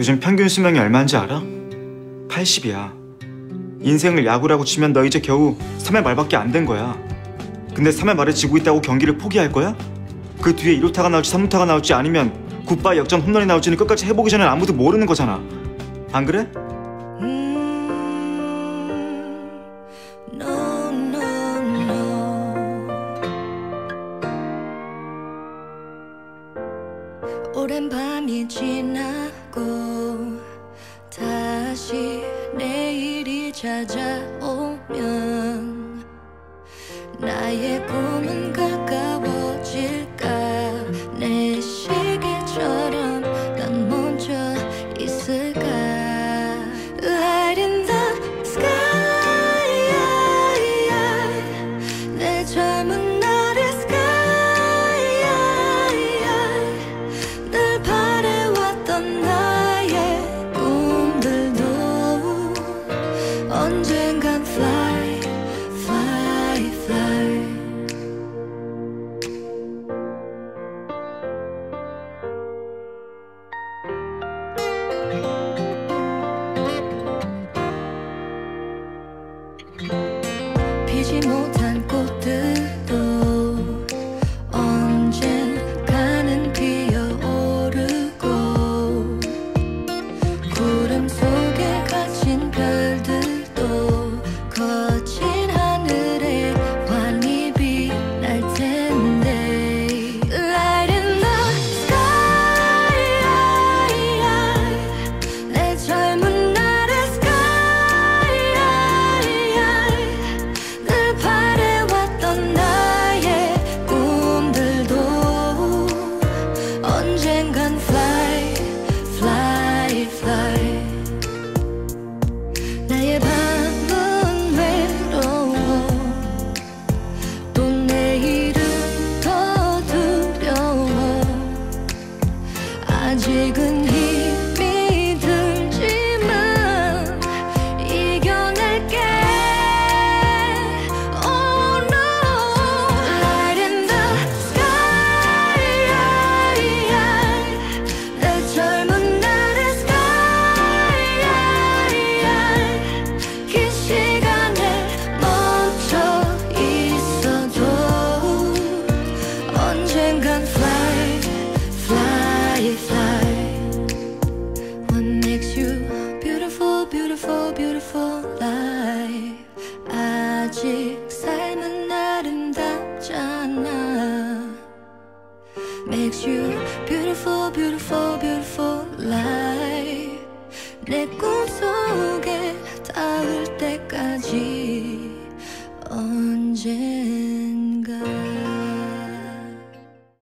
요즘 평균 수명이 얼마인지 알아? 80이야. 인생을 야구라고 치면 너 이제 겨우 3회 말밖에 안 된 거야. 근데 3회 말에 지고 있다고 경기를 포기할 거야? 그 뒤에 1루타가 나올지 3루타가 나올지 아니면 굿바이 역전 홈런이 나올지는 끝까지 해보기 전에 아무도 모르는 거잖아. 안 그래? No. 오랜 밤이 지나고 찾아오면 나의 꿈 beautiful beautiful beautiful life 아직 삶은 아름답잖아 Makes you beautiful beautiful beautiful life 내 꿈속에 닿을 때